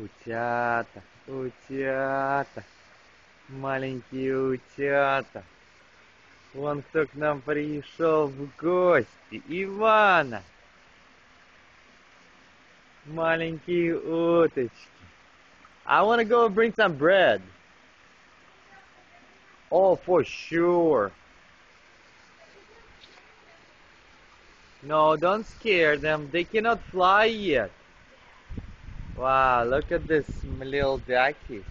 Утята, утята, маленькие утята. Вон кто к нам пришел в гости. Ивана. Маленькие уточки. I want to go bring some bread. Oh, for sure. No, don't scare them. They cannot fly yet. Wow, look at this little duckies.